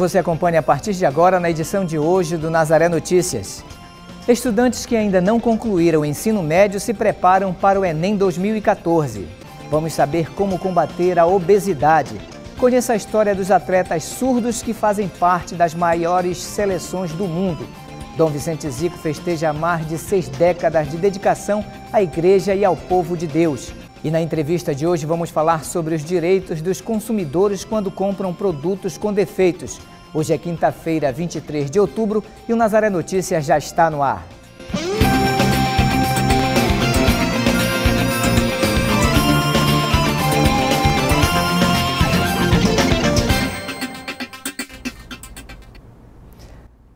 Você acompanha a partir de agora na edição de hoje do Nazaré Notícias. Estudantes que ainda não concluíram o ensino médio se preparam para o Enem 2014. Vamos saber como combater a obesidade. Conheça a história dos atletas surdos que fazem parte das maiores seleções do mundo. Dom Vicente Zico festeja mais de seis décadas de dedicação à Igreja e ao povo de Deus. E na entrevista de hoje vamos falar sobre os direitos dos consumidores quando compram produtos com defeitos. Hoje é quinta-feira, 23 de outubro e o Nazaré Notícias já está no ar.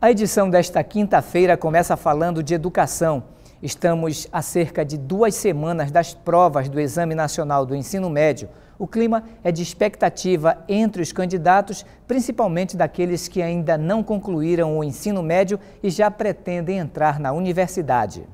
A edição desta quinta-feira começa falando de educação. Estamos a cerca de duas semanas das provas do Exame Nacional do Ensino Médio. O clima é de expectativa entre os candidatos, principalmente daqueles que ainda não concluíram o ensino médio e já pretendem entrar na universidade.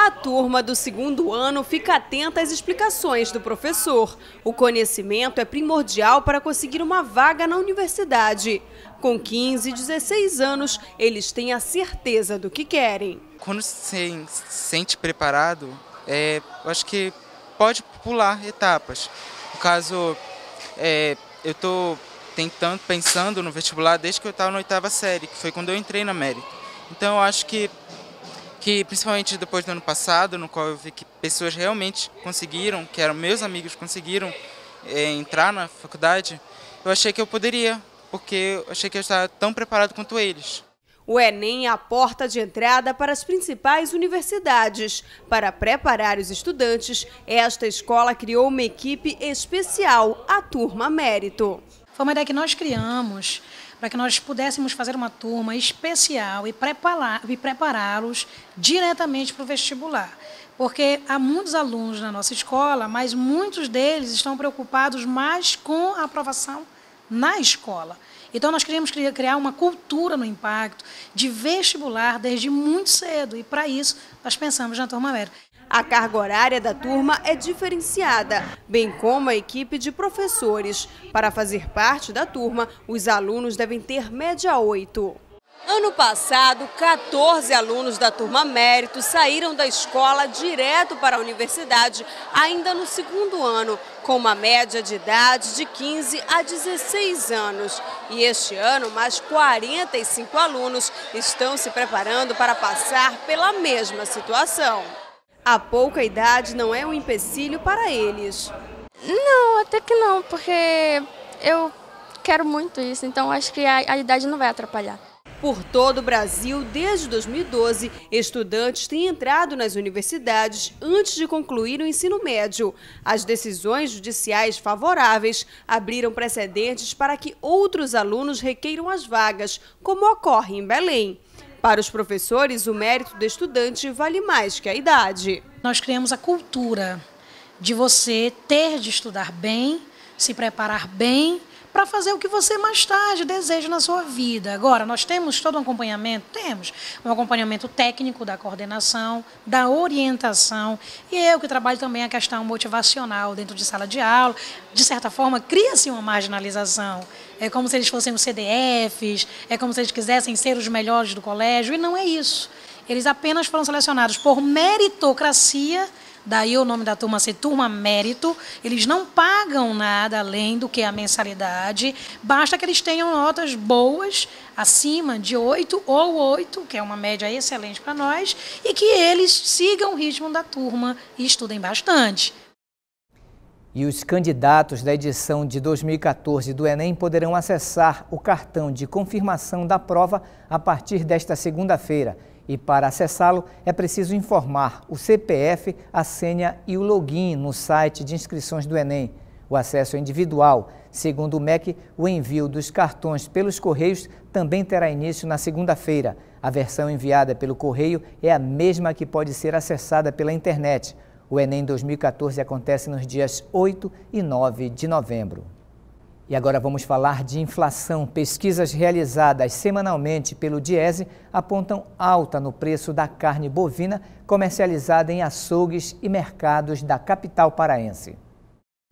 A turma do segundo ano fica atenta às explicações do professor. O conhecimento é primordial para conseguir uma vaga na universidade. Com 15, 16 anos, eles têm a certeza do que querem. Quando se sente preparado, é, eu acho que pode pular etapas. No caso, é, eu estou tentando, pensando no vestibular desde que eu estava na oitava série, que foi quando eu entrei na Mérito. Então eu acho que que principalmente depois do ano passado, no qual eu vi que pessoas realmente conseguiram, que eram meus amigos conseguiram é, entrar na faculdade, eu achei que eu poderia, porque eu achei que eu estava tão preparado quanto eles. O Enem é a porta de entrada para as principais universidades. Para preparar os estudantes, esta escola criou uma equipe especial, a Turma Mérito. Foi uma ideia que nós criamos para que nós pudéssemos fazer uma turma especial e prepará-los diretamente para o vestibular. Porque há muitos alunos na nossa escola, mas muitos deles estão preocupados mais com a aprovação na escola. Então, nós queríamos criar uma cultura no impacto de vestibular desde muito cedo, e para isso nós pensamos na Turma América. A carga horária da turma é diferenciada, bem como a equipe de professores. Para fazer parte da turma, os alunos devem ter média 8. Ano passado, 14 alunos da turma Mérito saíram da escola direto para a universidade, ainda no segundo ano, com uma média de idade de 15 a 16 anos. E este ano, mais 45 alunos estão se preparando para passar pela mesma situação. A pouca idade não é um empecilho para eles. Não, até que não, porque eu quero muito isso, então acho que a, a idade não vai atrapalhar. Por todo o Brasil, desde 2012, estudantes têm entrado nas universidades antes de concluir o ensino médio. As decisões judiciais favoráveis abriram precedentes para que outros alunos requeiram as vagas, como ocorre em Belém. Para os professores, o mérito do estudante vale mais que a idade. Nós criamos a cultura de você ter de estudar bem, se preparar bem para fazer o que você mais tarde deseja na sua vida. Agora, nós temos todo um acompanhamento? Temos. Um acompanhamento técnico da coordenação, da orientação, e eu que trabalho também a questão motivacional dentro de sala de aula. De certa forma, cria-se uma marginalização. É como se eles fossem os CDFs, é como se eles quisessem ser os melhores do colégio, e não é isso. Eles apenas foram selecionados por meritocracia daí o nome da turma ser Turma Mérito. Eles não pagam nada além do que a mensalidade, basta que eles tenham notas boas, acima de 8 ou 8, que é uma média excelente para nós, e que eles sigam o ritmo da turma e estudem bastante. E os candidatos da edição de 2014 do Enem poderão acessar o cartão de confirmação da prova a partir desta segunda-feira. E para acessá-lo é preciso informar o CPF, a senha e o login no site de inscrições do Enem. O acesso é individual. Segundo o MEC, o envio dos cartões pelos Correios também terá início na segunda-feira. A versão enviada pelo correio é a mesma que pode ser acessada pela internet. O Enem 2014 acontece nos dias 8 e 9 de novembro. E agora vamos falar de inflação. Pesquisas realizadas semanalmente pelo Diese apontam alta no preço da carne bovina comercializada em açougues e mercados da capital paraense.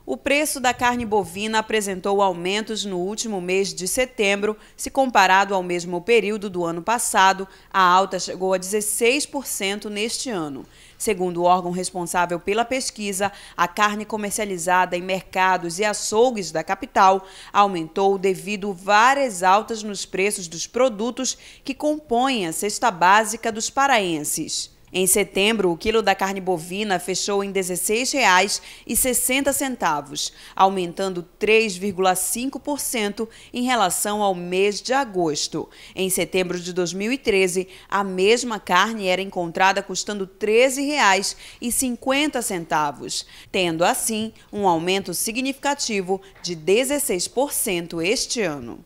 O preço da carne bovina apresentou aumentos no último mês de setembro, se comparado ao mesmo período do ano passado, a alta chegou a 16% neste ano. Segundo o órgão responsável pela pesquisa, a carne comercializada em mercados e açougues da capital aumentou devido várias altas nos preços dos produtos que compõem a cesta básica dos paraenses. Em setembro, o quilo da carne bovina fechou em R$ 16,60, aumentando 3,5% em relação ao mês de agosto. Em setembro de 2013, a mesma carne era encontrada custando R$ 13,50, tendo assim um aumento significativo de 16% este ano.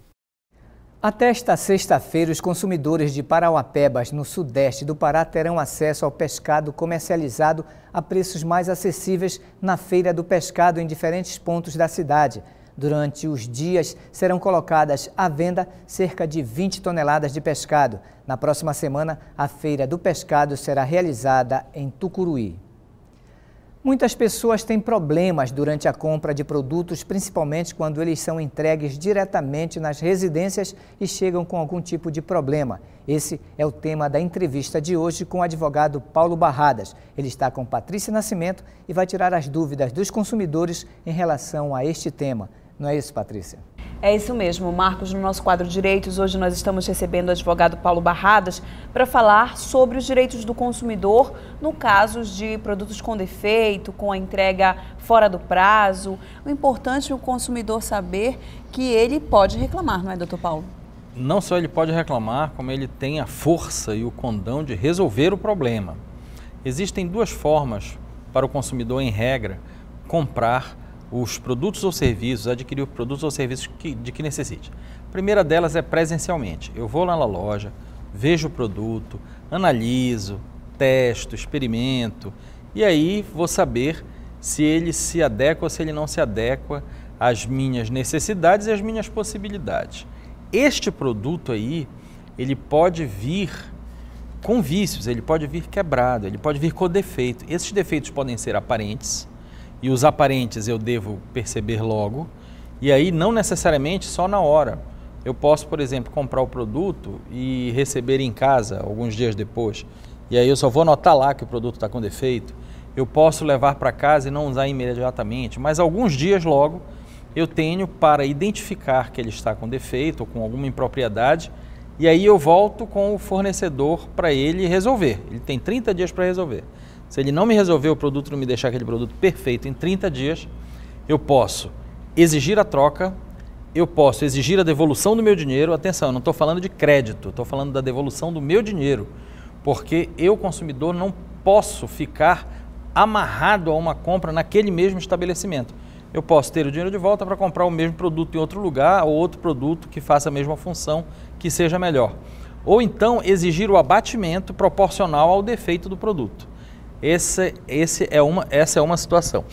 Até esta sexta-feira, os consumidores de Parauapebas, no sudeste do Pará, terão acesso ao pescado comercializado a preços mais acessíveis na Feira do Pescado em diferentes pontos da cidade. Durante os dias, serão colocadas à venda cerca de 20 toneladas de pescado. Na próxima semana, a Feira do Pescado será realizada em Tucuruí. Muitas pessoas têm problemas durante a compra de produtos, principalmente quando eles são entregues diretamente nas residências e chegam com algum tipo de problema. Esse é o tema da entrevista de hoje com o advogado Paulo Barradas. Ele está com Patrícia Nascimento e vai tirar as dúvidas dos consumidores em relação a este tema. Não é isso, Patrícia? É isso mesmo, Marcos. No nosso quadro Direitos, hoje nós estamos recebendo o advogado Paulo Barradas para falar sobre os direitos do consumidor no caso de produtos com defeito, com a entrega fora do prazo. O importante é o consumidor saber que ele pode reclamar, não é, doutor Paulo? Não só ele pode reclamar, como ele tem a força e o condão de resolver o problema. Existem duas formas para o consumidor, em regra, comprar os produtos ou serviços, adquirir os produtos ou serviços que, de que necessite. A primeira delas é presencialmente. Eu vou lá na loja, vejo o produto, analiso, testo, experimento e aí vou saber se ele se adequa ou se ele não se adequa às minhas necessidades e às minhas possibilidades. Este produto aí, ele pode vir com vícios, ele pode vir quebrado, ele pode vir com defeito. Esses defeitos podem ser aparentes, e os aparentes eu devo perceber logo, e aí não necessariamente só na hora. Eu posso, por exemplo, comprar o produto e receber em casa alguns dias depois, e aí eu só vou notar lá que o produto está com defeito. Eu posso levar para casa e não usar imediatamente, mas alguns dias logo eu tenho para identificar que ele está com defeito ou com alguma impropriedade, e aí eu volto com o fornecedor para ele resolver. Ele tem 30 dias para resolver. Se ele não me resolver o produto, não me deixar aquele produto perfeito em 30 dias, eu posso exigir a troca, eu posso exigir a devolução do meu dinheiro. Atenção, eu não estou falando de crédito, estou falando da devolução do meu dinheiro, porque eu, consumidor, não posso ficar amarrado a uma compra naquele mesmo estabelecimento. Eu posso ter o dinheiro de volta para comprar o mesmo produto em outro lugar ou outro produto que faça a mesma função, que seja melhor. Ou então exigir o abatimento proporcional ao defeito do produto. Esse, esse é uma, essa é uma situação.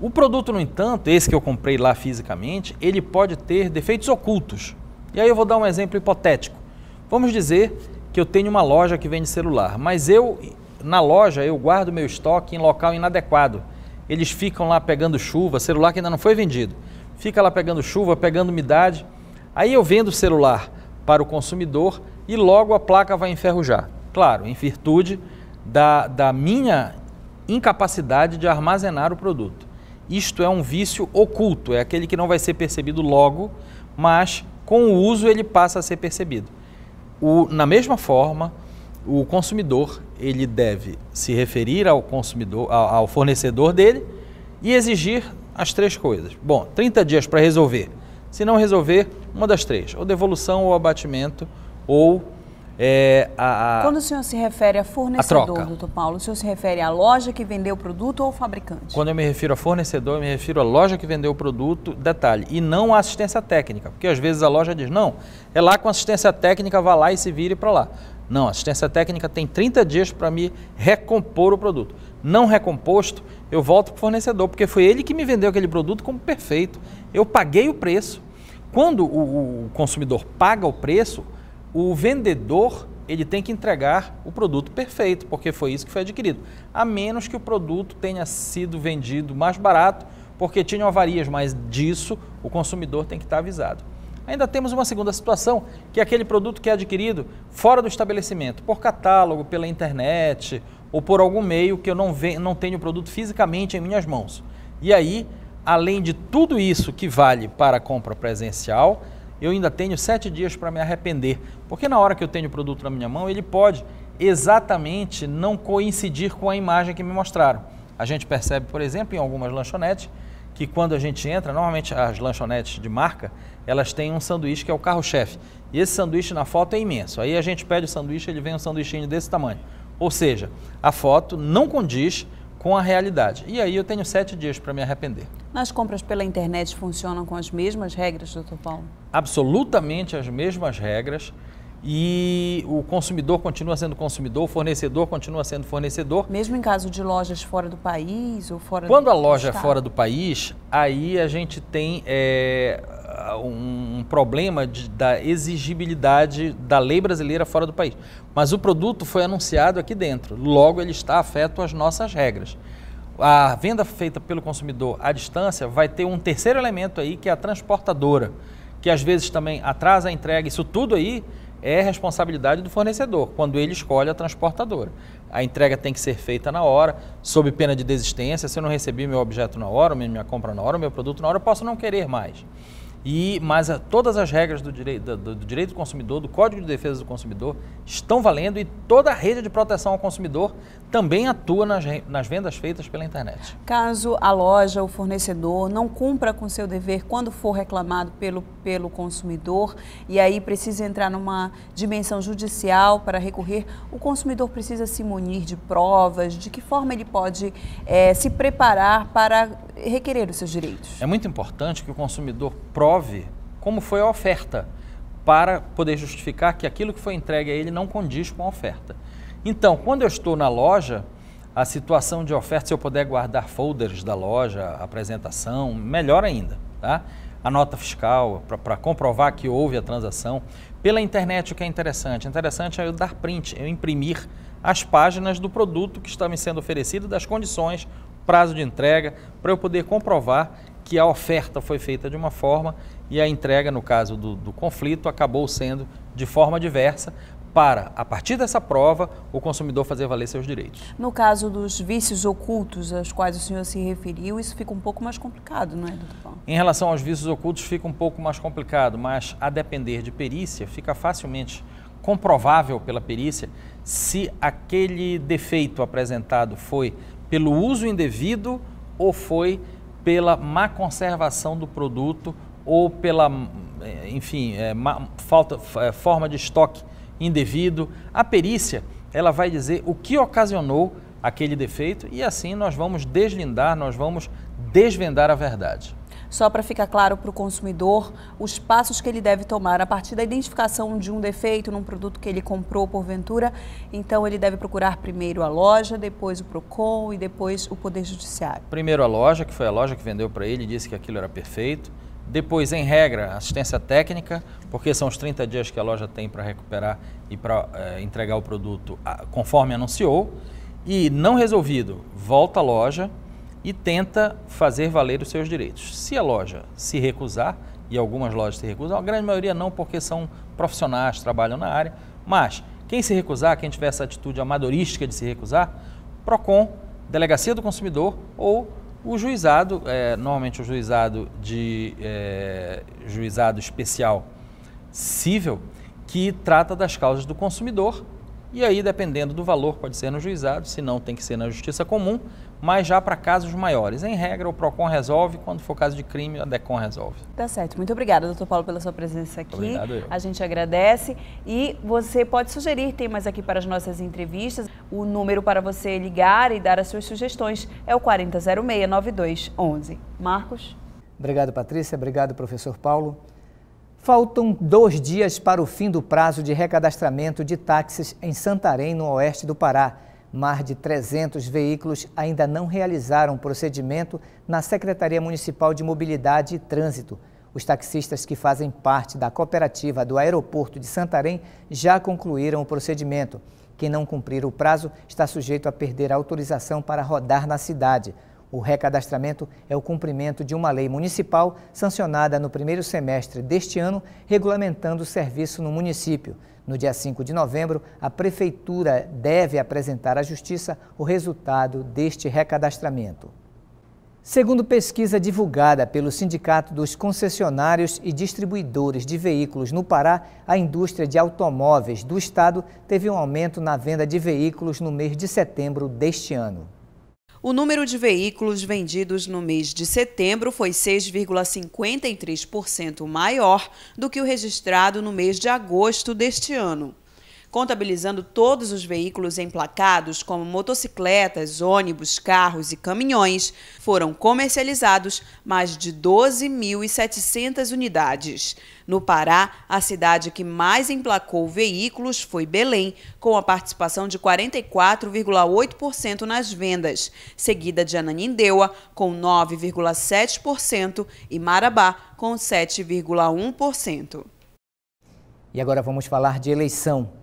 O produto, no entanto, esse que eu comprei lá fisicamente, ele pode ter defeitos ocultos. E aí eu vou dar um exemplo hipotético. Vamos dizer que eu tenho uma loja que vende celular, mas eu, na loja, eu guardo meu estoque em local inadequado. Eles ficam lá pegando chuva, celular que ainda não foi vendido. Fica lá pegando chuva, pegando umidade. Aí eu vendo o celular para o consumidor e logo a placa vai enferrujar. Claro, em virtude da, da minha incapacidade de armazenar o produto. Isto é um vício oculto, é aquele que não vai ser percebido logo, mas com o uso ele passa a ser percebido. O, na mesma forma, o consumidor ele deve se referir ao consumidor, ao, ao fornecedor dele e exigir as três coisas. Bom, 30 dias para resolver. Se não resolver, uma das três, ou devolução ou abatimento, ou é, a, a, Quando o senhor se refere a fornecedor, a doutor Paulo, o senhor se refere à loja que vendeu o produto ou ao fabricante? Quando eu me refiro a fornecedor, eu me refiro à loja que vendeu o produto, detalhe, e não à assistência técnica, porque às vezes a loja diz, não, é lá com assistência técnica, vá lá e se vire para lá. Não, a assistência técnica tem 30 dias para me recompor o produto. Não recomposto, eu volto para o fornecedor, porque foi ele que me vendeu aquele produto como perfeito. Eu paguei o preço. Quando o, o consumidor paga o preço, o vendedor ele tem que entregar o produto perfeito, porque foi isso que foi adquirido, a menos que o produto tenha sido vendido mais barato porque tinham avarias, mas disso o consumidor tem que estar avisado. Ainda temos uma segunda situação, que é aquele produto que é adquirido fora do estabelecimento, por catálogo, pela internet ou por algum meio que eu não, não tenho o produto fisicamente em minhas mãos. E aí, além de tudo isso que vale para a compra presencial, eu ainda tenho sete dias para me arrepender, porque na hora que eu tenho o produto na minha mão, ele pode exatamente não coincidir com a imagem que me mostraram. A gente percebe, por exemplo, em algumas lanchonetes, que quando a gente entra, normalmente as lanchonetes de marca, elas têm um sanduíche que é o carro-chefe. E esse sanduíche na foto é imenso. Aí a gente pede o sanduíche, ele vem um sanduichinho desse tamanho. Ou seja, a foto não condiz com a realidade. E aí eu tenho sete dias para me arrepender. Nas compras pela internet funcionam com as mesmas regras, doutor Paulo? Absolutamente as mesmas regras e o consumidor continua sendo consumidor, o fornecedor continua sendo fornecedor. Mesmo em caso de lojas fora do país ou fora Quando do a loja estado. é fora do país, aí a gente tem é, um, um, problema de, da exigibilidade da lei brasileira fora do país. Mas o produto foi anunciado aqui dentro, logo ele está afeto às nossas regras. A venda feita pelo consumidor à distância vai ter um terceiro elemento aí, que é a transportadora, que às vezes também atrasa a entrega. Isso tudo aí é responsabilidade do fornecedor, quando ele escolhe a transportadora. A entrega tem que ser feita na hora, sob pena de desistência. Se eu não recebi meu objeto na hora, minha compra na hora, meu produto na hora, eu posso não querer mais. E, mas a, todas as regras do direito, do, do direito do consumidor, do Código de Defesa do Consumidor, estão valendo e toda a rede de proteção ao consumidor também atua nas, nas vendas feitas pela internet. Caso a loja, o fornecedor, não cumpra com seu dever quando for reclamado pelo, pelo consumidor e aí precisa entrar numa dimensão judicial para recorrer, o consumidor precisa se munir de provas, de que forma ele pode é, se preparar para requerer os seus direitos? É muito importante que o consumidor prove como foi a oferta para poder justificar que aquilo que foi entregue a ele não condiz com a oferta. Então, quando eu estou na loja, a situação de oferta, se eu puder guardar folders da loja, apresentação, melhor ainda, tá? A nota fiscal, para comprovar que houve a transação. Pela internet, o que é interessante? Interessante é eu dar print, eu imprimir as páginas do produto que está me sendo oferecido, das condições, prazo de entrega, para eu poder comprovar que a oferta foi feita de uma forma e a entrega, no caso do, do conflito, acabou sendo de forma diversa, para, a partir dessa prova, o consumidor fazer valer seus direitos. No caso dos vícios ocultos aos quais o senhor se referiu, isso fica um pouco mais complicado, não é, doutor Paulo? Em relação aos vícios ocultos, fica um pouco mais complicado, mas a depender de perícia, fica facilmente comprovável pela perícia se aquele defeito apresentado foi pelo uso indevido ou foi pela má conservação do produto ou pela, eh, enfim, é, falta, é, forma de estoque indevido. A perícia ela vai dizer o que ocasionou aquele defeito e assim nós vamos deslindar, nós vamos desvendar a verdade. Só para ficar claro para o consumidor os passos que ele deve tomar a partir da identificação de um defeito num produto que ele comprou porventura. Então ele deve procurar primeiro a loja, depois o Procon e depois o Poder Judiciário. Primeiro a loja, que foi a loja que vendeu para ele e disse que aquilo era perfeito. Depois, em regra, assistência técnica, porque são os 30 dias que a loja tem para recuperar e para é, entregar o produto conforme anunciou. E não resolvido, volta à loja e tenta fazer valer os seus direitos. Se a loja se recusar, e algumas lojas se recusam, a grande maioria não, porque são profissionais, trabalham na área, mas quem se recusar, quem tiver essa atitude amadorística de se recusar, PROCON, Delegacia do Consumidor ou o juizado, é, normalmente o juizado de é, juizado especial civil, que trata das causas do consumidor. E aí, dependendo do valor, pode ser no juizado, se não, tem que ser na justiça comum, mas já para casos maiores. Em regra, o PROCON resolve, quando for caso de crime, a DECON resolve. Tá certo. Muito obrigada, doutor Paulo, pela sua presença aqui. Obrigado eu. A gente agradece e você pode sugerir temas aqui para as nossas entrevistas. O número para você ligar e dar as suas sugestões é o 4006-9211. Marcos? Obrigado, Patrícia. Obrigado, professor Paulo. Faltam dois dias para o fim do prazo de recadastramento de táxis em Santarém, no oeste do Pará. Mais de 300 veículos ainda não realizaram procedimento na Secretaria Municipal de Mobilidade e Trânsito. Os taxistas que fazem parte da cooperativa do aeroporto de Santarém já concluíram o procedimento. Quem não cumprir o prazo está sujeito a perder a autorização para rodar na cidade. O recadastramento é o cumprimento de uma lei municipal sancionada no primeiro semestre deste ano, regulamentando o serviço no município. No dia 5 de novembro, a Prefeitura deve apresentar à Justiça o resultado deste recadastramento. Segundo pesquisa divulgada pelo Sindicato dos Concessionários e Distribuidores de Veículos no Pará, a indústria de automóveis do estado teve um aumento na venda de veículos no mês de setembro deste ano. O número de veículos vendidos no mês de setembro foi 6,53% maior do que o registrado no mês de agosto deste ano contabilizando todos os veículos emplacados, como motocicletas, ônibus, carros e caminhões, foram comercializados mais de 12.700 unidades. No Pará, a cidade que mais emplacou veículos foi Belém, com a participação de 44,8% nas vendas, seguida de Ananindeua, com 9,7%, e Marabá, com 7,1%. E agora vamos falar de eleição.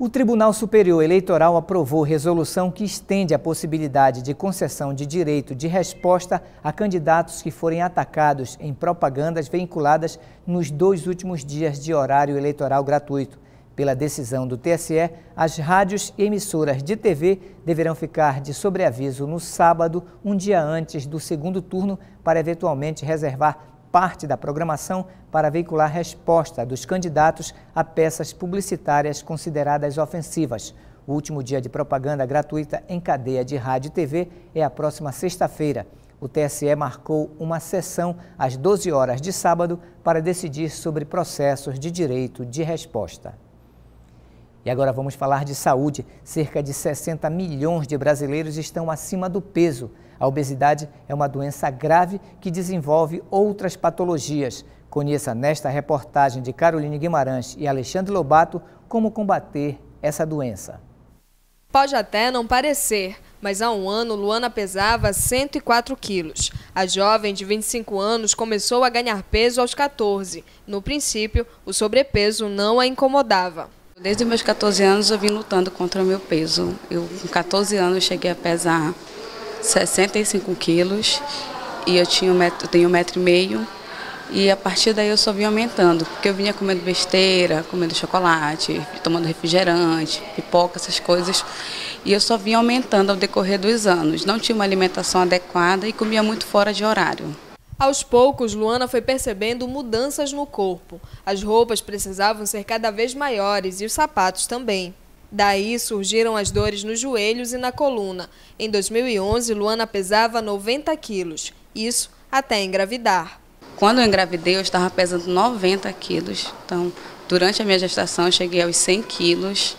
O Tribunal Superior Eleitoral aprovou resolução que estende a possibilidade de concessão de direito de resposta a candidatos que forem atacados em propagandas vinculadas nos dois últimos dias de horário eleitoral gratuito. Pela decisão do TSE, as rádios e emissoras de TV deverão ficar de sobreaviso no sábado, um dia antes do segundo turno, para eventualmente reservar parte da programação para veicular resposta dos candidatos a peças publicitárias consideradas ofensivas. O último dia de propaganda gratuita em cadeia de rádio e TV é a próxima sexta-feira. O TSE marcou uma sessão às 12 horas de sábado para decidir sobre processos de direito de resposta. E agora vamos falar de saúde. Cerca de 60 milhões de brasileiros estão acima do peso. A obesidade é uma doença grave que desenvolve outras patologias. Conheça nesta reportagem de Caroline Guimarães e Alexandre Lobato como combater essa doença. Pode até não parecer, mas há um ano Luana pesava 104 quilos. A jovem de 25 anos começou a ganhar peso aos 14. No princípio, o sobrepeso não a incomodava. Desde meus 14 anos eu vim lutando contra o meu peso. Eu, com 14 anos, cheguei a pesar 65 quilos e eu, tinha um metro, eu tenho um metro e meio. E a partir daí eu só vim aumentando, porque eu vinha comendo besteira, comendo chocolate, tomando refrigerante, pipoca, essas coisas. E eu só vinha aumentando ao decorrer dos anos. Não tinha uma alimentação adequada e comia muito fora de horário. Aos poucos, Luana foi percebendo mudanças no corpo. As roupas precisavam ser cada vez maiores e os sapatos também. Daí surgiram as dores nos joelhos e na coluna. Em 2011, Luana pesava 90 quilos, isso até engravidar. Quando eu engravidei, eu estava pesando 90 quilos. Então, durante a minha gestação, eu cheguei aos 100 quilos.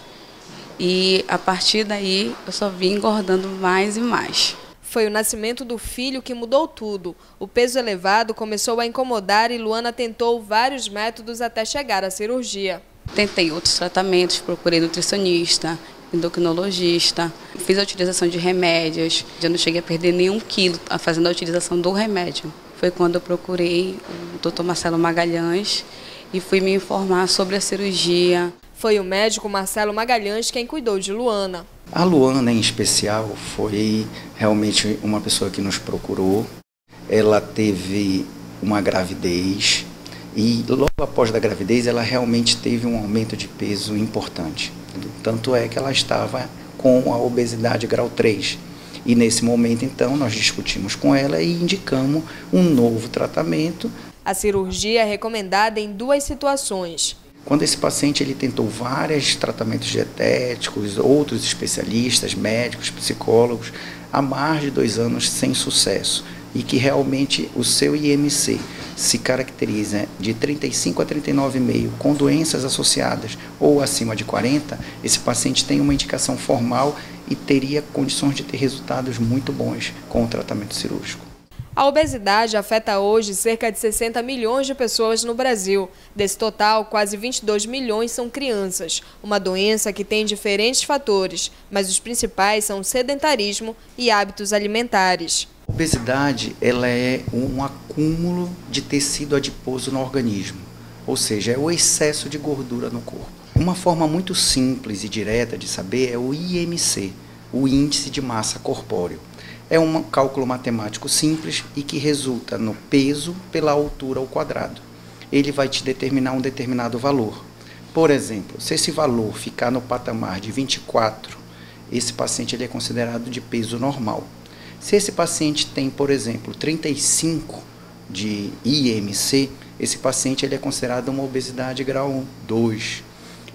E a partir daí, eu só vim engordando mais e mais. Foi o nascimento do filho que mudou tudo. O peso elevado começou a incomodar e Luana tentou vários métodos até chegar à cirurgia. Tentei outros tratamentos, procurei nutricionista, endocrinologista, fiz a utilização de remédios, já não cheguei a perder nenhum quilo fazendo a utilização do remédio. Foi quando eu procurei o Dr. Marcelo Magalhães e fui me informar sobre a cirurgia. Foi o médico Marcelo Magalhães quem cuidou de Luana. A Luana, em especial, foi realmente uma pessoa que nos procurou. Ela teve uma gravidez e logo após da gravidez, ela realmente teve um aumento de peso importante. Tanto é que ela estava com a obesidade grau 3. E nesse momento, então, nós discutimos com ela e indicamos um novo tratamento. A cirurgia é recomendada em duas situações. Quando esse paciente ele tentou vários tratamentos dietéticos, outros especialistas, médicos, psicólogos, há mais de dois anos sem sucesso e que realmente o seu IMC se caracteriza de 35 a 39,5 com doenças associadas ou acima de 40, esse paciente tem uma indicação formal e teria condições de ter resultados muito bons com o tratamento cirúrgico. A obesidade afeta hoje cerca de 60 milhões de pessoas no Brasil. Desse total, quase 22 milhões são crianças. Uma doença que tem diferentes fatores, mas os principais são sedentarismo e hábitos alimentares. Obesidade ela é um acúmulo de tecido adiposo no organismo, ou seja, é o excesso de gordura no corpo. Uma forma muito simples e direta de saber é o IMC, o índice de massa corpóreo. É um cálculo matemático simples e que resulta no peso pela altura ao quadrado. Ele vai te determinar um determinado valor. Por exemplo, se esse valor ficar no patamar de 24, esse paciente ele é considerado de peso normal. Se esse paciente tem, por exemplo, 35 de IMC, esse paciente ele é considerado uma obesidade grau 2.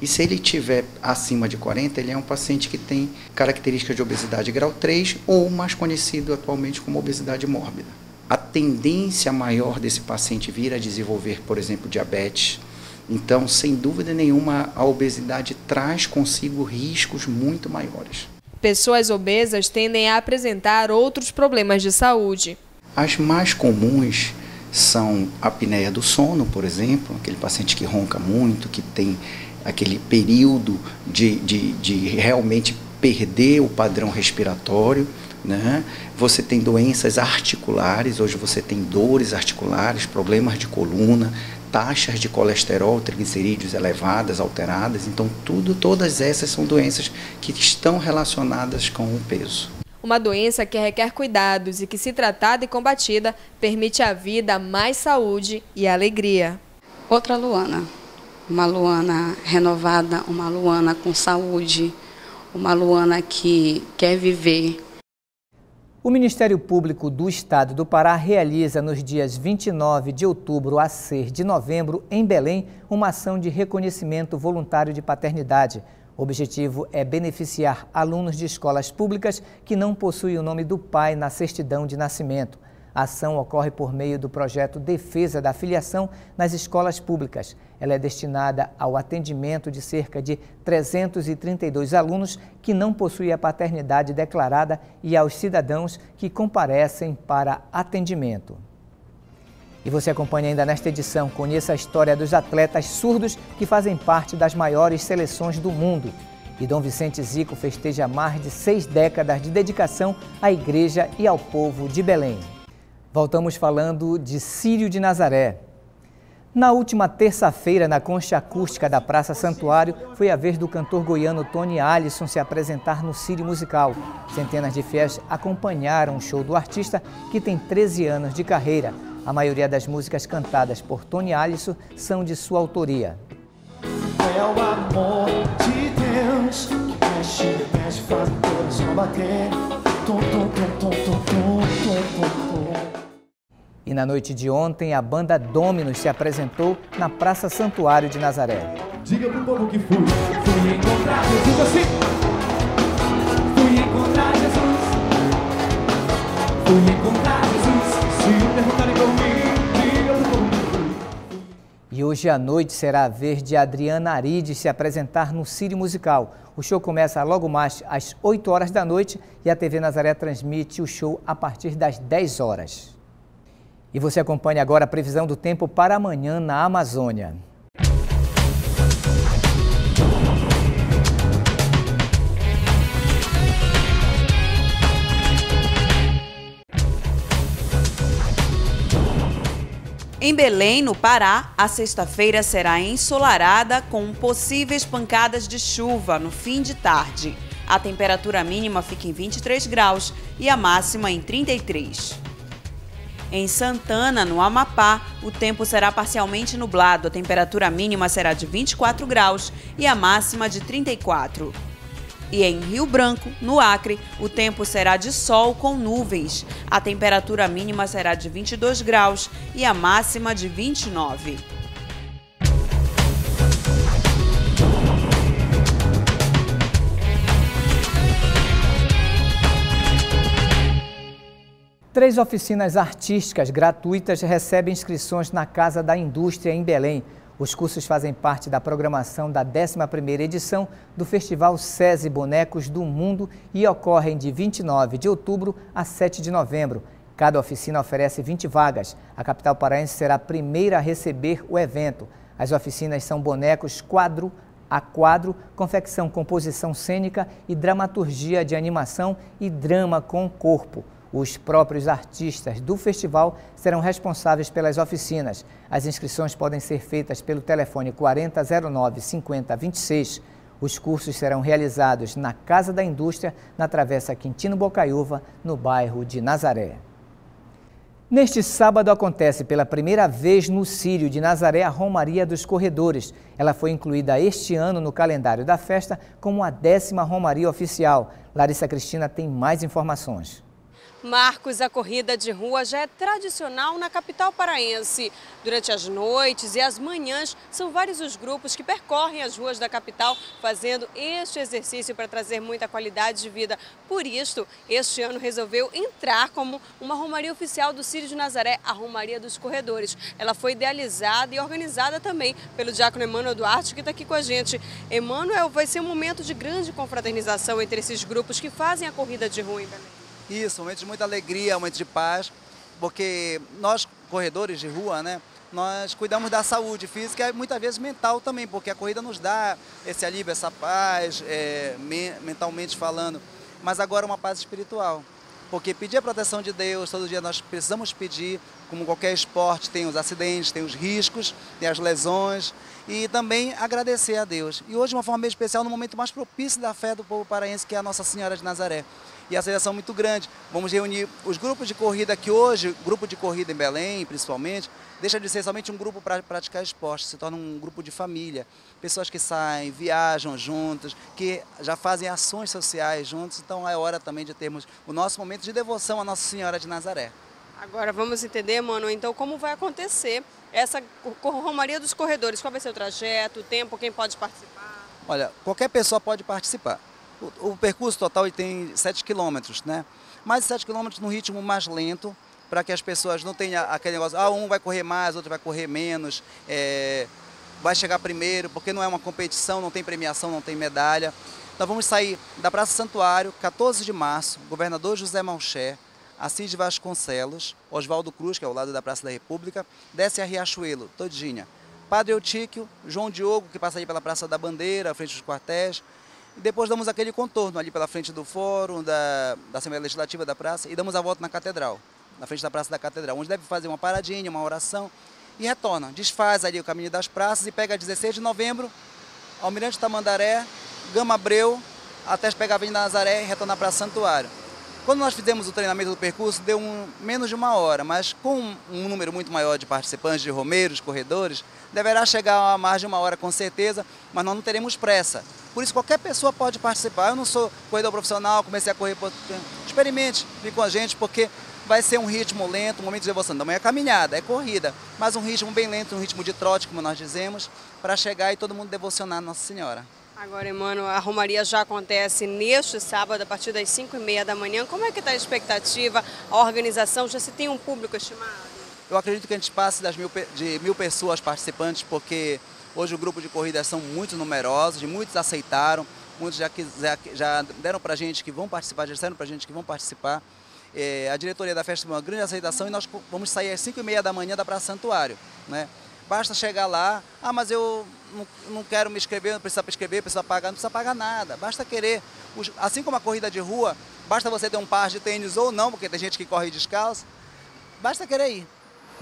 E se ele tiver acima de 40, ele é um paciente que tem características de obesidade grau 3 ou mais conhecido atualmente como obesidade mórbida. A tendência maior desse paciente vir a desenvolver, por exemplo, diabetes. Então, sem dúvida nenhuma, a obesidade traz consigo riscos muito maiores. Pessoas obesas tendem a apresentar outros problemas de saúde. As mais comuns são a apneia do sono, por exemplo, aquele paciente que ronca muito, que tem aquele período de, de, de realmente perder o padrão respiratório. Né? Você tem doenças articulares, hoje você tem dores articulares, problemas de coluna, taxas de colesterol, triglicerídeos elevadas, alteradas. Então, tudo, todas essas são doenças que estão relacionadas com o peso. Uma doença que requer cuidados e que, se tratada e combatida, permite à vida mais saúde e alegria. Outra Luana. Uma Luana renovada, uma Luana com saúde, uma Luana que quer viver. O Ministério Público do Estado do Pará realiza nos dias 29 de outubro a 6 de novembro, em Belém, uma ação de reconhecimento voluntário de paternidade o objetivo é beneficiar alunos de escolas públicas que não possuem o nome do pai na certidão de nascimento. A ação ocorre por meio do projeto Defesa da Filiação nas Escolas Públicas. Ela é destinada ao atendimento de cerca de 332 alunos que não possuem a paternidade declarada e aos cidadãos que comparecem para atendimento. E você acompanha ainda nesta edição. Conheça a história dos atletas surdos que fazem parte das maiores seleções do mundo. E Dom Vicente Zico festeja mais de seis décadas de dedicação à igreja e ao povo de Belém. Voltamos falando de Sírio de Nazaré. Na última terça-feira, na concha acústica da Praça Santuário, foi a vez do cantor goiano Tony Alisson se apresentar no Sírio Musical. Centenas de fiéis acompanharam o show do artista, que tem 13 anos de carreira. A maioria das músicas cantadas por Tony Alisson são de sua autoria. É o amor de Deus que mexe, mexe, faz o coração bater. E na noite de ontem, a banda Dominus se apresentou na Praça Santuário de Nazaré. Diga pro povo que fui, fui encontrar Jesus assim. Fui encontrar Jesus. Fui encontrar E hoje à noite será a vez de Adriana Aride se apresentar no Círio Musical. O show começa logo mais às 8 horas da noite e a TV Nazaré transmite o show a partir das 10 horas. E você acompanha agora a previsão do tempo para amanhã na Amazônia. Em Belém, no Pará, a sexta-feira será ensolarada com possíveis pancadas de chuva no fim de tarde. A temperatura mínima fica em 23 graus e a máxima em 33. Em Santana, no Amapá, o tempo será parcialmente nublado. A temperatura mínima será de 24 graus e a máxima de 34. E em Rio Branco, no Acre, o tempo será de sol com nuvens. A temperatura mínima será de 22 graus e a máxima de 29. Três oficinas artísticas gratuitas recebem inscrições na Casa da Indústria em Belém. Os cursos fazem parte da programação da 11ª edição do Festival SESI Bonecos do Mundo e ocorrem de 29 de outubro a 7 de novembro. Cada oficina oferece 20 vagas. A capital paraense será a primeira a receber o evento. As oficinas são bonecos quadro a quadro, confecção, composição cênica e dramaturgia de animação e drama com corpo. Os próprios artistas do festival serão responsáveis pelas oficinas. As inscrições podem ser feitas pelo telefone 4009 5026. Os cursos serão realizados na Casa da Indústria, na Travessa Quintino Bocaiúva, no bairro de Nazaré. Neste sábado acontece pela primeira vez no Sírio de Nazaré a Romaria dos Corredores. Ela foi incluída este ano no calendário da festa como a décima Romaria oficial. Larissa Cristina tem mais informações. Marcos, a corrida de rua já é tradicional na capital paraense. Durante as noites e as manhãs, são vários os grupos que percorrem as ruas da capital fazendo este exercício para trazer muita qualidade de vida. Por isso, este ano resolveu entrar como uma romaria oficial do Círio de Nazaré, a Romaria dos Corredores. Ela foi idealizada e organizada também pelo diácono Emmanuel Duarte, que está aqui com a gente. Emmanuel, vai ser um momento de grande confraternização entre esses grupos que fazem a corrida de rua em Belém. Isso, um momento de muita alegria, um momento de paz, porque nós, corredores de rua, né, nós cuidamos da saúde física e muitas vezes mental também, porque a corrida nos dá esse alívio, essa paz, é, mentalmente falando, mas agora uma paz espiritual. Porque pedir a proteção de Deus, todo dia nós precisamos pedir, como qualquer esporte, tem os acidentes, tem os riscos, tem as lesões, e também agradecer a Deus. E hoje, de uma forma bem especial, no momento mais propício da fé do povo paraense, que é a Nossa Senhora de Nazaré e a seleção muito grande. Vamos reunir os grupos de corrida que hoje, grupo de corrida em Belém, principalmente, deixa de ser somente um grupo para praticar esporte, se torna um grupo de família. Pessoas que saem, viajam juntos, que já fazem ações sociais juntos. Então é hora também de termos o nosso momento de devoção à Nossa Senhora de Nazaré. Agora vamos entender, mano, então como vai acontecer essa Romaria dos Corredores? Qual vai ser o trajeto, o tempo, quem pode participar? Olha, qualquer pessoa pode participar. O, o percurso total tem 7 quilômetros, né? Mais de 7 quilômetros no ritmo mais lento, para que as pessoas não tenham aquele negócio, ah, um vai correr mais, outro vai correr menos, é, vai chegar primeiro, porque não é uma competição, não tem premiação, não tem medalha. Então vamos sair da Praça Santuário, 14 de março, governador José Malcher, Assis Vasconcelos, Oswaldo Cruz, que é ao lado da Praça da República, desce a Riachuelo, todinha. Padre Eutíquio, João Diogo, que passa aí pela Praça da Bandeira, frente dos quartéis, e depois damos aquele contorno ali pela frente do fórum, da, da Assembleia Legislativa da Praça e damos a volta na Catedral, na frente da Praça da Catedral, onde deve fazer uma paradinha, uma oração e retorna. Desfaz ali o caminho das praças e pega 16 de novembro, Almirante Tamandaré, Gama Abreu, até pegar a Avenida Nazaré e retornar para Santuário. Quando nós fizemos o treinamento do percurso, deu um, menos de uma hora, mas com um, número muito maior de participantes, de romeiros, corredores, deverá chegar a mais de uma hora com certeza, mas nós não teremos pressa. Por isso, qualquer pessoa pode participar. Eu não sou corredor profissional, comecei a correr. Experimente, fique com a gente, porque vai ser um ritmo lento, um momento de devoção. Não é caminhada, é corrida, mas um ritmo bem lento, um ritmo de trote, como nós dizemos, para chegar e todo mundo devocionar Nossa Senhora. Agora, Emmanuel, a Romaria já acontece neste sábado, a partir das 5 e meia da manhã. Como é que está a expectativa, a organização? Já se tem um público estimado? Eu acredito que a gente passe das mil, de mil pessoas participantes, porque hoje o grupo de corrida são muito numerosos, muitos aceitaram, muitos já, já deram para a gente que vão participar, já disseram para a gente que vão participar. É, a diretoria da festa tem uma grande aceitação e nós vamos sair às 5 e meia da manhã da Praça Santuário. Né? Basta chegar lá, ah, mas eu não, não quero me inscrever, não precisa inscrever, precisa pagar, não precisa pagar nada. Basta querer. Assim como a corrida de rua, basta você ter um par de tênis ou não, porque tem gente que corre descalço. Basta querer ir.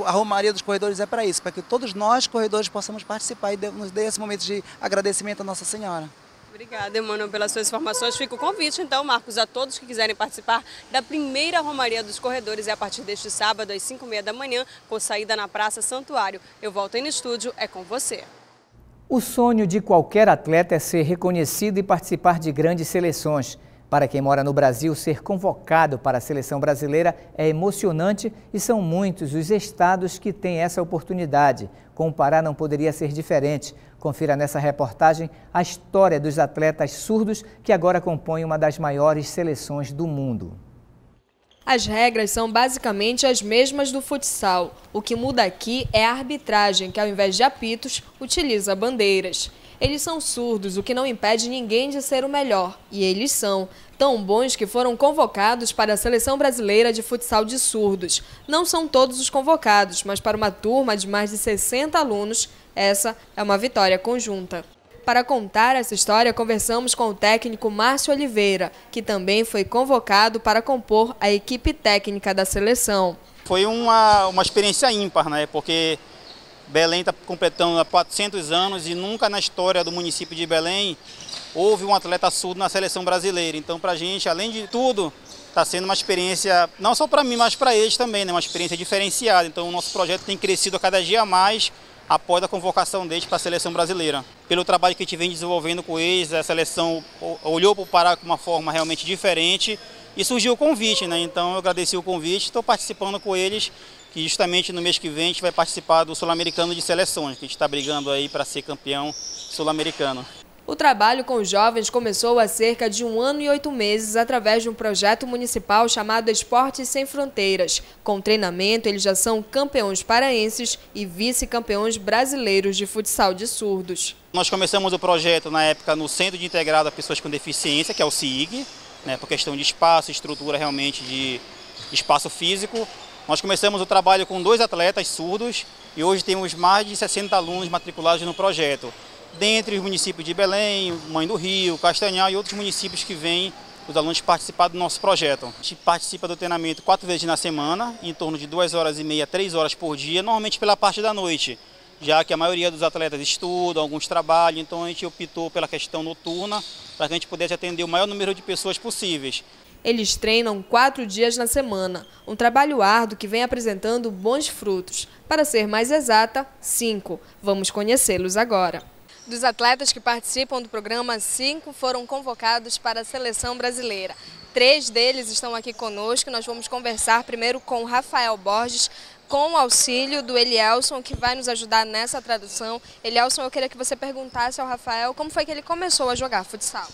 A Romaria dos Corredores é para isso, para que todos nós, corredores, possamos participar e nos dê esse momento de agradecimento à Nossa Senhora. Obrigada, Emmanuel, pelas suas informações. Fica o convite, então, Marcos, a todos que quiserem participar da primeira Romaria dos Corredores. É a partir deste sábado, às 5 e meia da manhã, com saída na Praça Santuário. Eu volto aí no estúdio, é com você. O sonho de qualquer atleta é ser reconhecido e participar de grandes seleções. Para quem mora no Brasil, ser convocado para a seleção brasileira é emocionante e são muitos os estados que têm essa oportunidade. Com o Pará não poderia ser diferente. Confira nessa reportagem a história dos atletas surdos que agora compõem uma das maiores seleções do mundo. As regras são basicamente as mesmas do futsal. O que muda aqui é a arbitragem, que ao invés de apitos, utiliza bandeiras. Eles são surdos, o que não impede ninguém de ser o melhor. E eles são tão bons que foram convocados para a seleção brasileira de futsal de surdos. Não são todos os convocados, mas para uma turma de mais de 60 alunos, essa é uma vitória conjunta. Para contar essa história, conversamos com o técnico Márcio Oliveira, que também foi convocado para compor a equipe técnica da seleção. Foi uma, uma experiência ímpar, né? porque Belém está completando 400 anos e nunca na história do município de Belém houve um atleta surdo na seleção brasileira. Então, para a gente, além de tudo, está sendo uma experiência, não só para mim, mas para eles também, né? uma experiência diferenciada. Então, o nosso projeto tem crescido a cada dia mais após a convocação deles para a seleção brasileira. Pelo trabalho que a gente vem desenvolvendo com eles, a seleção olhou para o Pará com uma forma realmente diferente e surgiu o convite, né? Então eu agradeci o convite, estou participando com eles que justamente no mês que vem a gente vai participar do Sul-Americano de Seleções, que a gente está brigando aí para ser campeão sul-americano. O trabalho com os jovens começou há cerca de um ano e oito meses através de um projeto municipal chamado Esportes Sem Fronteiras. Com treinamento, eles já são campeões paraenses e vice-campeões brasileiros de futsal de surdos. Nós começamos o projeto na época no Centro de Integrado a Pessoas com Deficiência, que é o CIG, né, por questão de espaço, estrutura realmente de espaço físico. Nós começamos o trabalho com dois atletas surdos e hoje temos mais de 60 alunos matriculados no projeto. Dentre os municípios de Belém, Mãe do Rio, Castanhal e outros municípios que vêm os alunos participar do nosso projeto. A gente participa do treinamento quatro vezes na semana, em torno de duas horas e meia, três horas por dia, normalmente pela parte da noite, já que a maioria dos atletas estudam, alguns trabalham, então a gente optou pela questão noturna para que a gente pudesse atender o maior número de pessoas possíveis. Eles treinam quatro dias na semana, um trabalho árduo que vem apresentando bons frutos. Para ser mais exata, cinco. Vamos conhecê-los agora. Dos atletas que participam do programa, cinco foram convocados para a seleção brasileira. Três deles estão aqui conosco. Nós vamos conversar primeiro com Rafael Borges, com o auxílio do Elielson, que vai nos ajudar nessa tradução. Elielson, eu queria que você perguntasse ao Rafael como foi que ele começou a jogar futsal.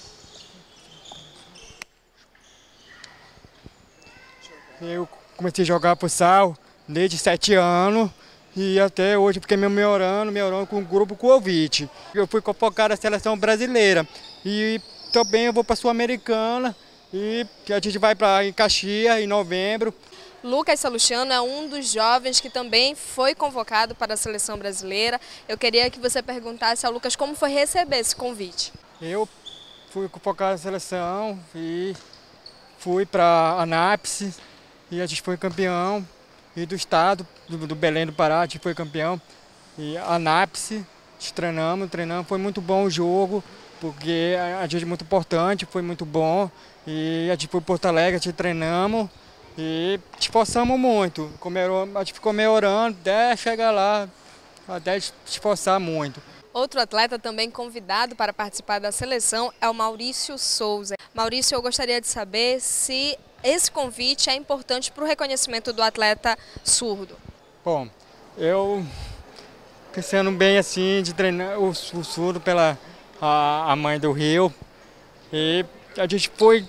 Eu comecei a jogar futsal desde sete anos e até hoje fiquei me melhorando, melhorando com o grupo Covid. Eu fui convocado à seleção brasileira e também eu vou para a Sul-Americana e a gente vai para em Caxias em novembro. Lucas Salustiano é um dos jovens que também foi convocado para a seleção brasileira. Eu queria que você perguntasse ao Lucas como foi receber esse convite. Eu fui convocado à seleção e fui para a Anápolis e a gente foi campeão. E do estado, do, do Belém do Pará, a gente foi campeão. E a NAPSE, treinamos, treinamos, foi muito bom o jogo, porque a, a gente é muito importante, foi muito bom. E a gente foi para Porto Alegre, a gente treinamos e esforçamos muito. A gente ficou melhorando até chegar lá, até esforçar muito. Outro atleta também convidado para participar da seleção é o Maurício Souza. Maurício, eu gostaria de saber se esse convite é importante para o reconhecimento do atleta surdo? Bom, eu pensando bem assim de treinar o, o surdo pela a, a, mãe do Rio e a gente foi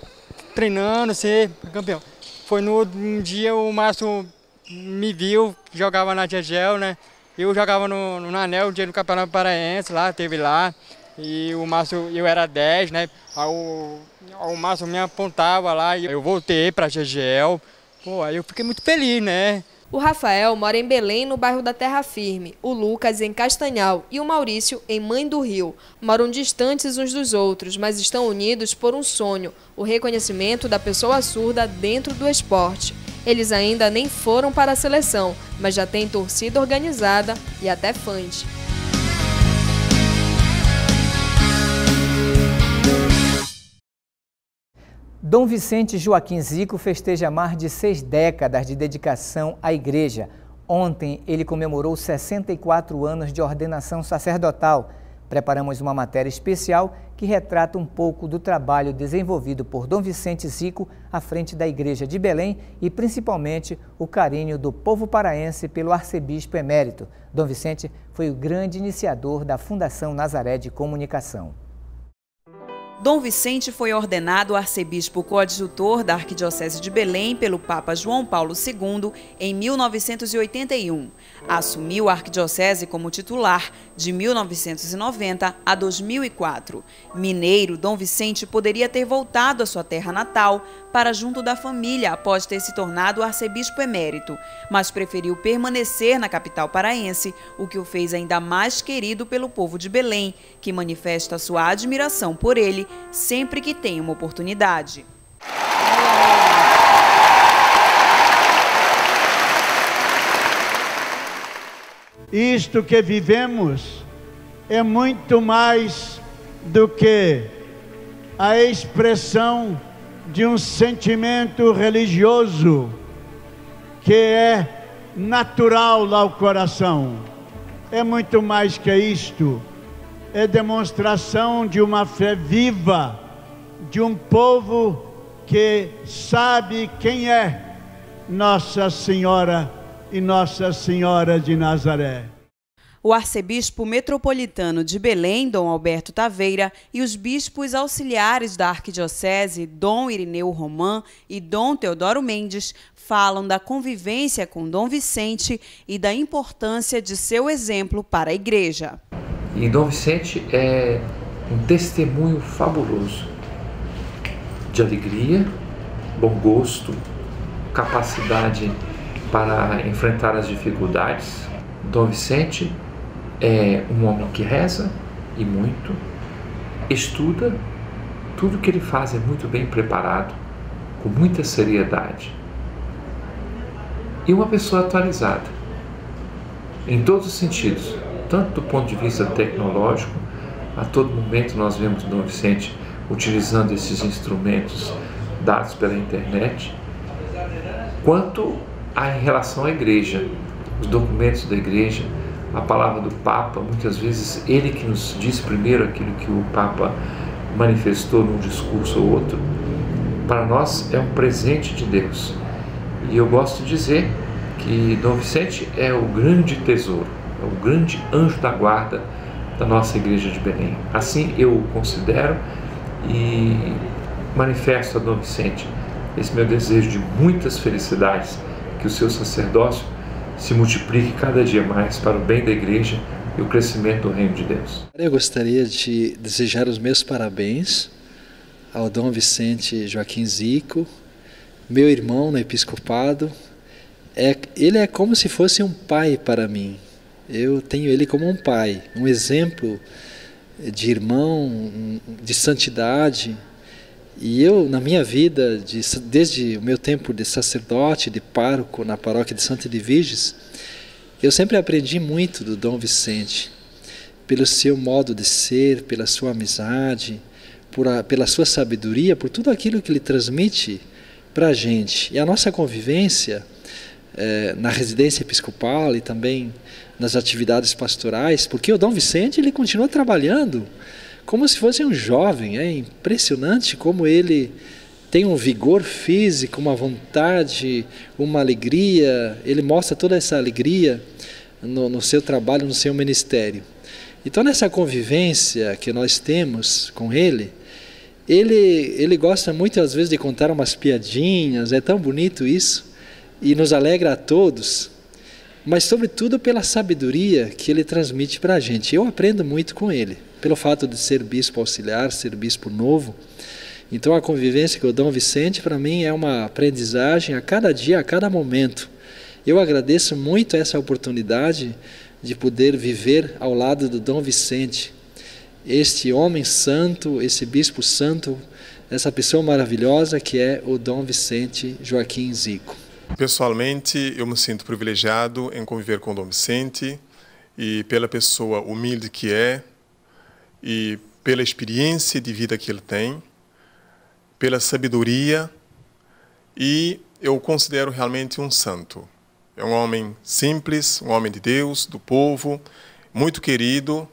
treinando ser campeão. Foi no um dia o Márcio me viu, jogava na Gegel, né? Eu jogava no, no Anel, um dia no Campeonato Paraense, lá, teve lá. E o Márcio, eu era 10, né? O, o Márcio me apontava lá e eu voltei para a GGL. Pô, aí eu fiquei muito feliz, né? O Rafael mora em Belém, no bairro da Terra Firme, o Lucas em Castanhal e o Maurício em Mãe do Rio. Moram distantes uns dos outros, mas estão unidos por um sonho, o reconhecimento da pessoa surda dentro do esporte. Eles ainda nem foram para a seleção, mas já têm torcida organizada e até fãs. Dom Vicente Joaquim Zico festeja mais de seis décadas de dedicação à igreja. Ontem ele comemorou 64 anos de ordenação sacerdotal. Preparamos uma matéria especial que retrata um pouco do trabalho desenvolvido por Dom Vicente Zico à frente da Igreja de Belém e principalmente o carinho do povo paraense pelo arcebispo emérito. Dom Vicente foi o grande iniciador da Fundação Nazaré de Comunicação. Dom Vicente foi ordenado arcebispo coadjutor da Arquidiocese de Belém pelo Papa João Paulo II em 1981. Assumiu a arquidiocese como titular de 1990 a 2004. Mineiro, Dom Vicente poderia ter voltado à sua terra natal para junto da família após ter se tornado arcebispo emérito, mas preferiu permanecer na capital paraense, o que o fez ainda mais querido pelo povo de Belém, que manifesta sua admiração por ele sempre que tem uma oportunidade. Isto que vivemos é muito mais do que a expressão de um sentimento religioso que é natural ao coração. É muito mais que isto. É demonstração de uma fé viva, de um povo que sabe quem é Nossa Senhora e Nossa Senhora de Nazaré. O arcebispo metropolitano de Belém, Dom Alberto Taveira, e os bispos auxiliares da arquidiocese, Dom Irineu Romã e Dom Teodoro Mendes, falam da convivência com Dom Vicente e da importância de seu exemplo para a igreja. E Dom Vicente é um testemunho fabuloso de alegria, bom gosto, capacidade para enfrentar as dificuldades. Dom Vicente é um homem que reza e muito, estuda, tudo que ele faz é muito bem preparado, com muita seriedade. E uma pessoa atualizada, em todos os sentidos, tanto do ponto de vista tecnológico, a todo momento nós vemos Dom Vicente utilizando esses instrumentos dados pela internet, quanto a, relação à igreja, os documentos da igreja, a palavra do Papa, muitas vezes ele que nos diz primeiro aquilo que o Papa manifestou num discurso ou outro, para nós é um presente de Deus. E eu gosto de dizer que Dom Vicente é o grande tesouro, é o grande anjo da guarda da nossa igreja de Belém. Assim eu o considero e manifesto a Dom Vicente esse meu desejo de muitas felicidades, que o seu sacerdócio se multiplique cada dia mais para o bem da igreja e o crescimento do reino de Deus. Eu gostaria de desejar os meus parabéns ao Dom Vicente Joaquim Zico, meu irmão no episcopado. É, ele é como se fosse um pai para mim. Eu tenho ele como um pai, um exemplo de irmão, de santidade. E eu, na minha vida, de, desde o meu tempo de sacerdote, de pároco na paróquia de Santa Edviges, eu sempre aprendi muito do Dom Vicente, pelo seu modo de ser, pela sua amizade, a, pela sua sabedoria, por tudo aquilo que ele transmite para a gente. E a nossa convivência é, na residência episcopal e também nas atividades pastorais, porque o Dom Vicente ele continua trabalhando como se fosse um jovem. É impressionante como ele tem um vigor físico, uma vontade, uma alegria. Ele mostra toda essa alegria no, no seu trabalho, no seu ministério. Então, nessa convivência que nós temos com ele, ele, ele gosta muitas vezes de contar umas piadinhas, é tão bonito isso, e nos alegra a todos, mas, sobretudo, pela sabedoria que ele transmite para a gente. Eu aprendo muito com ele pelo fato de ser bispo auxiliar, ser bispo novo. Então a convivência com o Dom Vicente para mim é uma aprendizagem a cada dia, a cada momento. Eu agradeço muito essa oportunidade de poder viver ao lado do Dom Vicente, este homem santo, esse bispo santo, essa pessoa maravilhosa que é o Dom Vicente Joaquim Zico. Pessoalmente, eu me sinto privilegiado em conviver com Dom Vicente e pela pessoa humilde que é, e pela experiência de vida que ele tem, pela sabedoria e eu o considero realmente um santo. É um homem simples, um homem de Deus, do povo, muito querido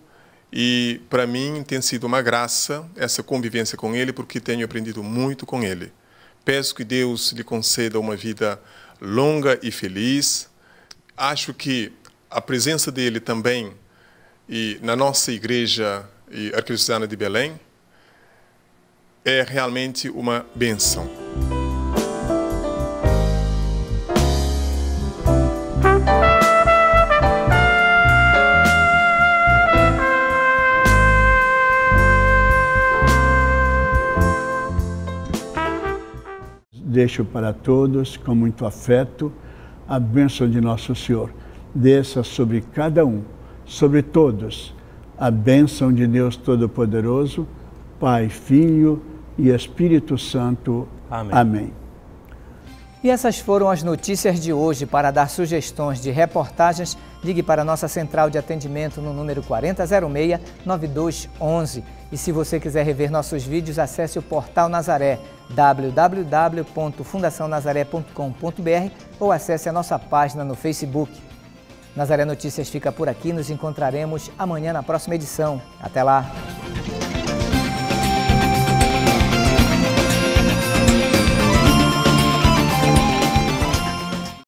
e para mim tem sido uma graça essa convivência com ele porque tenho aprendido muito com ele. Peço que Deus lhe conceda uma vida longa e feliz. Acho que a presença dele também e na nossa igreja Arquidiocesana de Belém é realmente uma benção. Deixo para todos, com muito afeto, a bênção de Nosso Senhor. Desça sobre cada um, sobre todos a bênção de Deus Todo-Poderoso, Pai, Filho e Espírito Santo. Amém. Amém. E essas foram as notícias de hoje. Para dar sugestões de reportagens, ligue para a nossa central de atendimento no número 4006-9211. E se você quiser rever nossos vídeos, acesse o portal Nazaré, www.fundacionazaré.com.br ou acesse a nossa página no Facebook. Nazaré Notícias fica por aqui, nos encontraremos amanhã na próxima edição. Até lá!